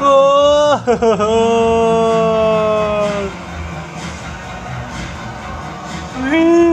Oh.